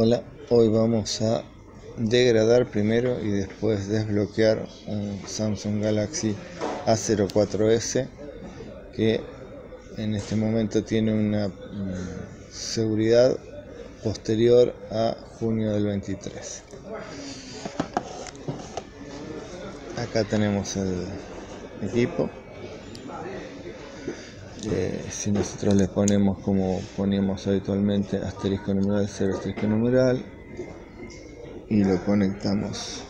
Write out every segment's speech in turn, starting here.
Hola, hoy vamos a degradar primero y después desbloquear un Samsung Galaxy A04S que en este momento tiene una mm, seguridad posterior a junio del 23. Acá tenemos el equipo. Eh, si nosotros le ponemos como poníamos habitualmente asterisco numeral 0 asterisco numeral y lo conectamos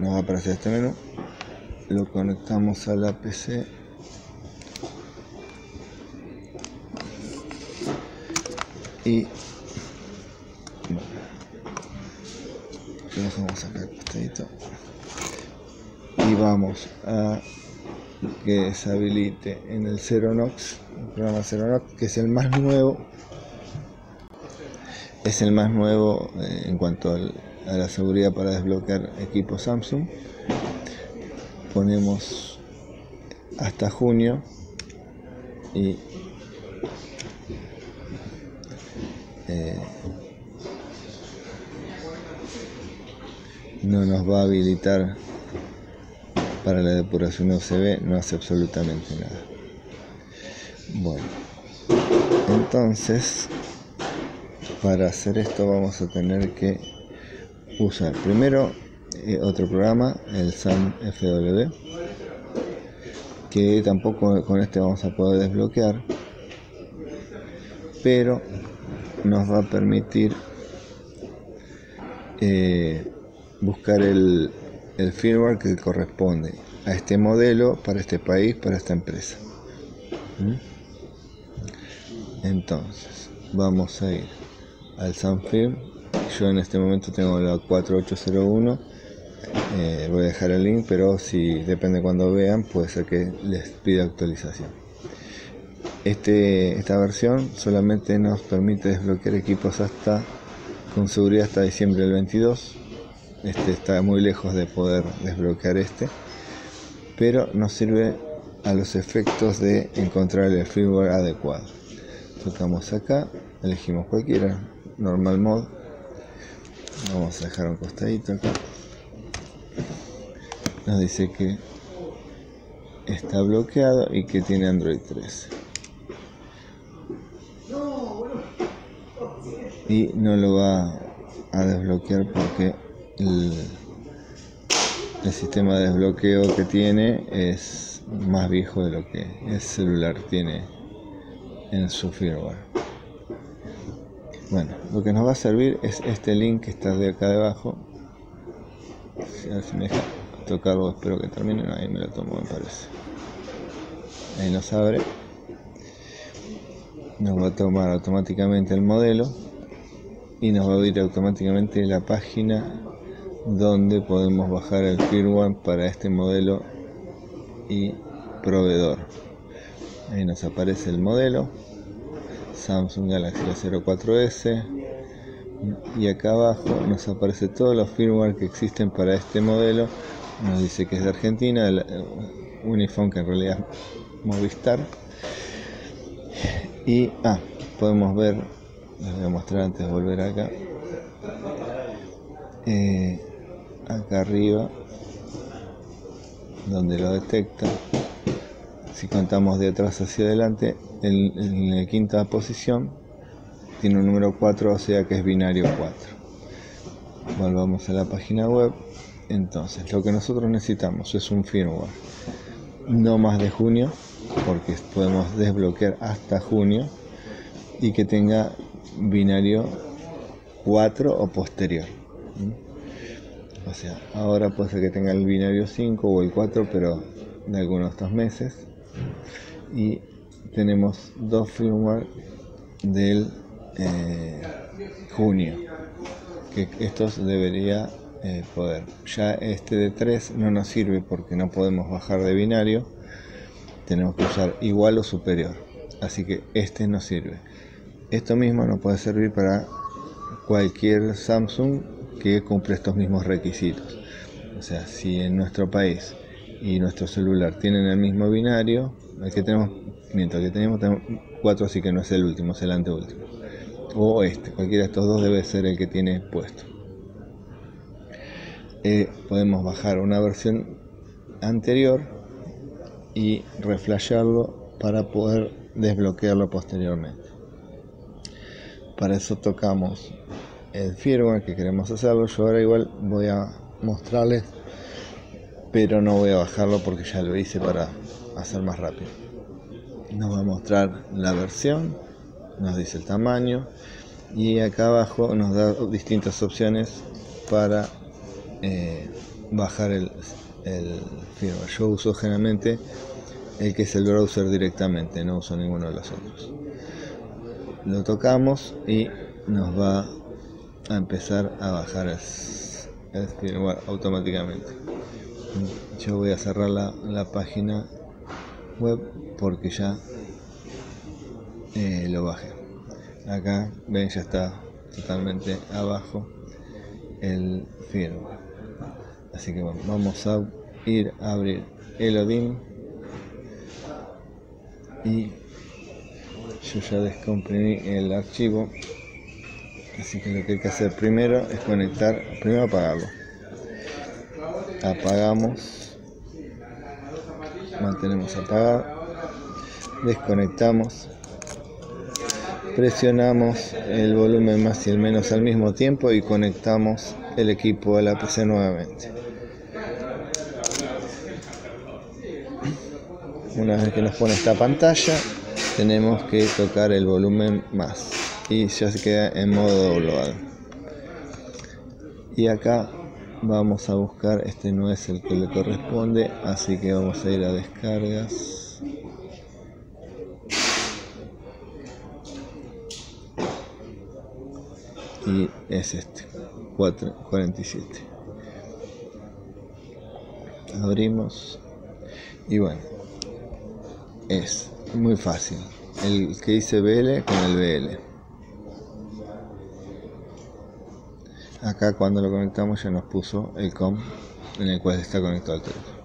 nos va a aparecer este menú lo conectamos a la PC que deshabilite en el Ceronox, el programa Ceronox, que es el más nuevo, es el más nuevo eh, en cuanto a la seguridad para desbloquear equipos Samsung. Ponemos hasta junio y eh, no nos va a habilitar para la depuración UCB no hace absolutamente nada. Bueno, entonces para hacer esto vamos a tener que usar primero eh, otro programa, el SAM FW, que tampoco con este vamos a poder desbloquear, pero nos va a permitir eh, buscar el, el firmware que corresponde a este modelo para este país, para esta empresa. ¿Mm? Entonces, vamos a ir al Sanfirm. Yo en este momento tengo la 4801. Eh, voy a dejar el link, pero si depende cuando vean, puede ser que les pida actualización. Este, esta versión solamente nos permite desbloquear equipos hasta con seguridad hasta diciembre del 22 este está muy lejos de poder desbloquear este pero nos sirve a los efectos de encontrar el firmware adecuado. Tocamos acá elegimos cualquiera normal mode vamos a dejar un costadito acá. Nos dice que está bloqueado y que tiene Android 13 y no lo va a desbloquear porque el, sistema de desbloqueo que tiene es más viejo de lo que el celular tiene en su firmware. Bueno, lo que nos va a servir es este link que está de acá debajo. Si me deja tocarlo, espero que termine. ahí me lo tomo, me parece. Ahí nos abre. Nos va a tomar automáticamente el modelo y nos va a abrir automáticamente la página donde podemos bajar el firmware para este modelo y proveedor. Ahí nos aparece el modelo Samsung Galaxy A04S y acá abajo nos aparece todos los firmware que existen para este modelo. Nos dice que es de Argentina, el Unifone que en realidad es Movistar. Y ah, podemos ver, les voy a mostrar antes de volver acá. Eh, acá arriba donde lo detecta. Si contamos de atrás hacia adelante en, la quinta posición tiene un número 4 o sea que es binario 4 volvamos a la página web. Entonces lo que nosotros necesitamos es un firmware. No más de junio porque podemos desbloquear hasta junio y que tenga binario 4 o posterior o sea, ahora puede ser que tenga el binario 5 o el 4, pero de algunos dos meses. Y tenemos dos firmware del eh, junio, que estos debería eh, poder. Ya este de 3 no nos sirve porque no podemos bajar de binario, tenemos que usar igual o superior. Así que este no sirve. Esto mismo nos puede servir para cualquier Samsung que cumple estos mismos requisitos. O sea, si en nuestro país y nuestro celular tienen el mismo binario, el que tenemos, mientras que tenemos, tenemos cuatro, así que no es el último, es el anteúltimo. o este, cualquiera de estos dos debe ser el que tiene puesto. Eh, podemos bajar una versión anterior y reflasharlo para poder desbloquearlo posteriormente. Para eso tocamos el firmware que queremos hacerlo. Yo ahora igual voy a mostrarles, pero no voy a bajarlo porque ya lo hice para hacer más rápido. Nos va a mostrar la versión, nos dice el tamaño y acá abajo nos da distintas opciones para eh, bajar el, el firmware. Yo uso generalmente el que es el browser directamente, no uso ninguno de los otros. Lo tocamos y nos va a empezar a bajar el, firmware automáticamente. Yo voy a cerrar la, página web porque ya eh, lo bajé. Acá ven ya está totalmente abajo el firmware. Así que bueno, vamos a ir a abrir el Odin y yo ya descomprimí el archivo así que lo que hay que hacer primero es conectar primero apagarlo. Apagamos. Mantenemos apagado. Desconectamos. Presionamos el volumen más y el menos al mismo tiempo y conectamos el equipo a la PC nuevamente. Una vez que nos pone esta pantalla tenemos que tocar el volumen más y ya se queda en modo global y acá vamos a buscar este no es el que le corresponde así que vamos a ir a descargas y es este 447 abrimos y bueno es muy fácil. El que dice BL con el BL. Acá cuando lo conectamos ya nos puso el COM en el cual está conectado el teléfono.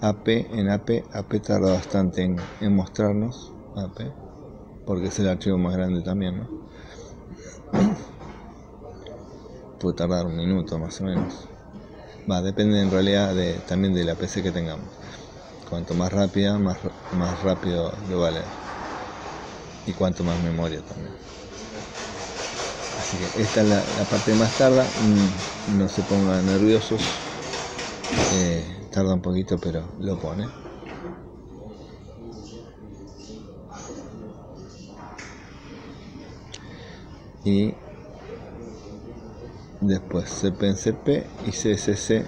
AP en AP, AP tarda bastante en, mostrarnos AP, porque es el archivo más grande también, ¿no? Puede tardar un minuto más o menos. Va, depende en realidad también de la PC que tengamos. Cuanto más rápida, más, más rápido lo vale. Y cuanto más memoria también. Así que esta es la, parte más tarda. Mm, no se pongan nerviosos. Eh, tarda un poquito, pero lo pone. Y después CP en CP y CSC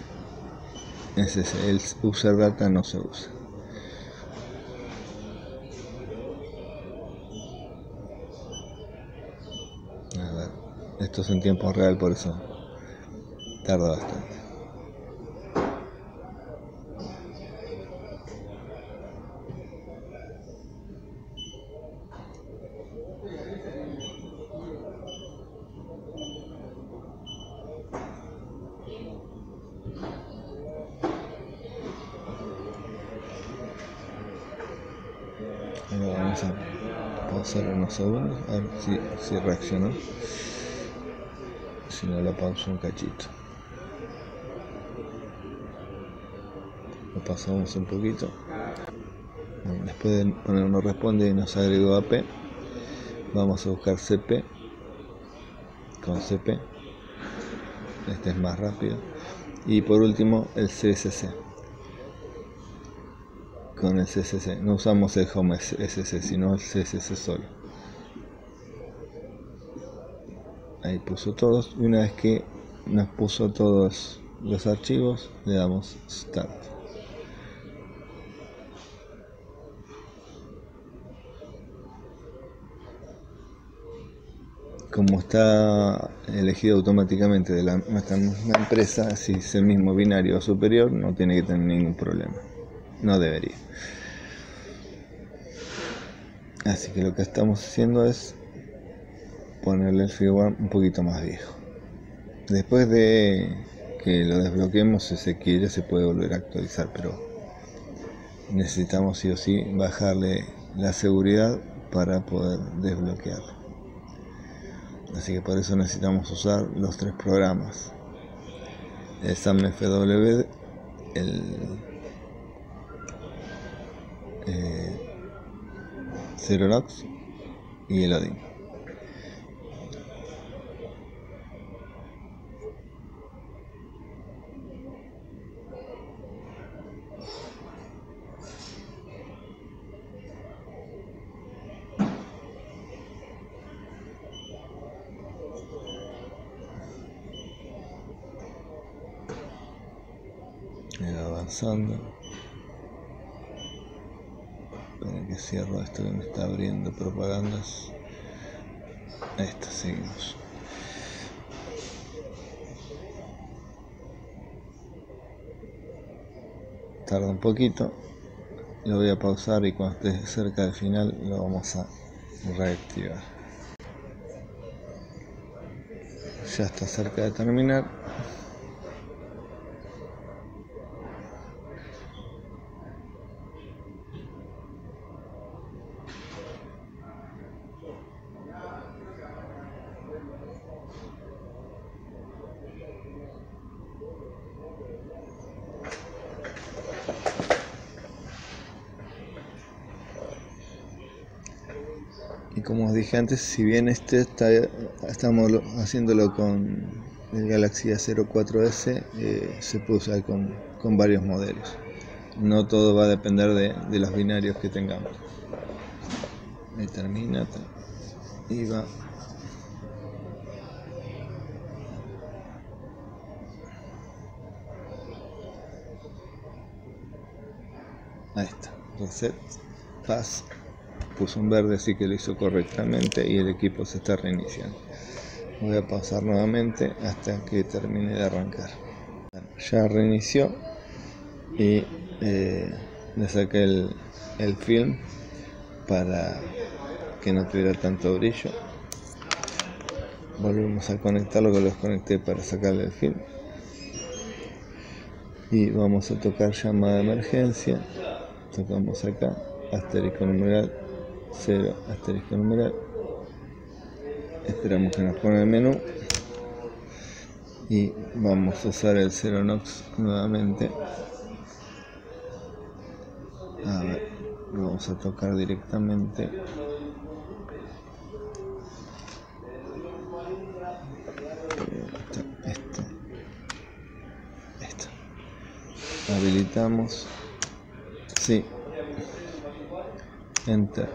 el user data no se usa. Esto es en tiempo real, por eso tarda bastante. vamos a pausar unos segundos a ver si, si reaccionó si no la pauso un cachito. Lo pasamos un poquito. Después de poner no responde y nos agregó AP vamos a buscar CP con CP este es más rápido. Y por último el CSC con el CSC. No usamos el Home SC, sino el CSC solo. Ahí puso todos. Y una vez que nos puso todos los archivos, le damos Start. Como está elegido automáticamente de la, nuestra empresa, si es el mismo binario superior, no tiene que tener ningún problema no debería. Así que lo que estamos haciendo es ponerle el firmware un poquito más viejo. Después de que lo desbloqueemos, si se quiere, se puede volver a actualizar, pero necesitamos sí o sí bajarle la seguridad para poder desbloquearlo. así que por eso necesitamos usar los tres programas el SAMFW el eh, y el Odin avanzando para que cierro esto que me está abriendo propagandas. Ahí está, seguimos. Tarda un poquito. Lo voy a pausar y cuando esté cerca del final lo vamos a reactivar. Ya está cerca de terminar como os dije antes, si bien este estamos haciéndolo con el Galaxy A04S, eh, se puede usar con, con, varios modelos. No todo va a depender de, de los binarios que tengamos. Ahí termina y va. Ahí está, reset, pass puso un verde así que lo hizo correctamente y el equipo se está reiniciando. Voy a pasar nuevamente hasta que termine de arrancar. Ya reinició y eh, le saqué el, el film para que no tuviera tanto brillo. Volvemos a conectarlo que lo desconecté para sacarle el film. Y vamos a tocar llamada de emergencia. Tocamos acá asterisco numeral 0 asterisco numeral. Esperamos que nos ponga el menú. Y vamos a usar el 0 nox nuevamente. A ver lo vamos a tocar directamente. Esto esto. Habilitamos. Sí. Enter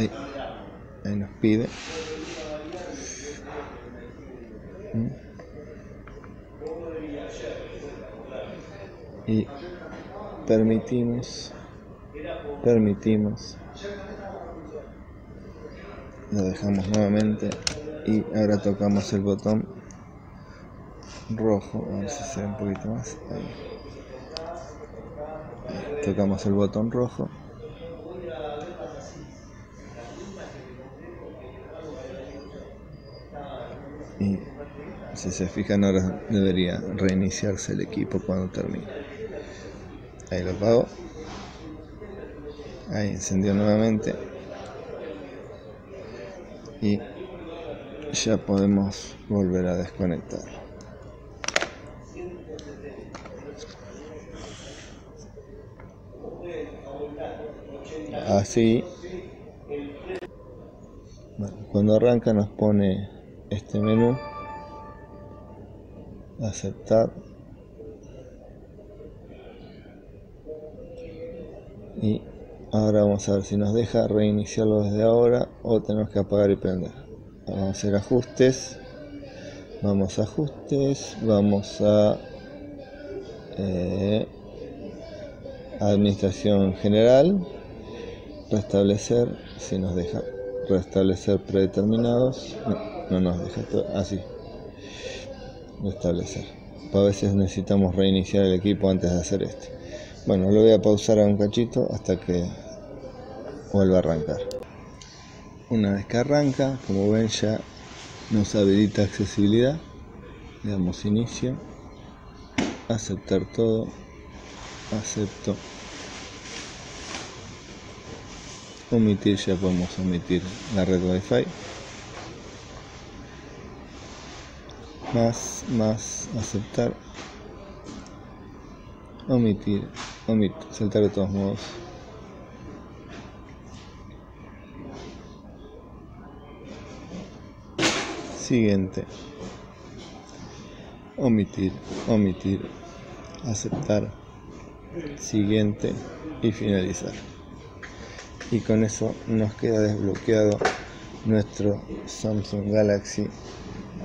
Ahí, nos pide. Y permitimos, permitimos, lo dejamos nuevamente. Y ahora tocamos el botón rojo, vamos a hacer un poquito más, tocamos el botón rojo si se fijan ahora debería reiniciarse el equipo cuando termine. Ahí lo apago. Ahí encendió nuevamente. Y ya podemos volver a desconectar. Así. Cuando arranca nos pone este menú aceptar. Y ahora vamos a ver si nos deja reiniciarlo desde ahora o tenemos que apagar y prender. Vamos a hacer ajustes. Vamos a ajustes. Vamos a eh, administración general. Restablecer si nos deja. Restablecer predeterminados. No nos deja así restablecer a veces necesitamos reiniciar el equipo antes de hacer esto. Bueno lo voy a pausar a un cachito hasta que vuelva a arrancar. Una vez que arranca como ven ya nos habilita accesibilidad. Le damos inicio. Aceptar todo. Acepto. Omitir ya podemos omitir la red wifi más más aceptar omitir omit saltar de todos modos. Siguiente. Omitir omitir aceptar. Siguiente y finalizar. Y con eso nos queda desbloqueado nuestro Samsung Galaxy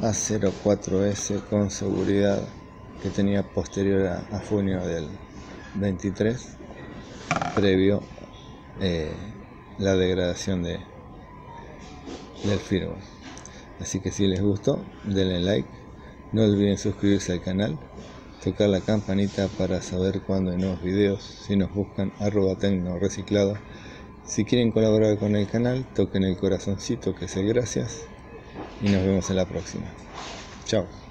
A04S con seguridad que tenía posterior a, junio del 23 previo eh, la degradación de, del firmware. Así que si les gustó denle like. No olviden suscribirse al canal tocar la campanita para saber cuando hay nuevos videos. Si nos buscan arroba tecno reciclado. Si quieren colaborar con el canal, toquen el corazoncito que es gracias y nos vemos en la próxima. Chao.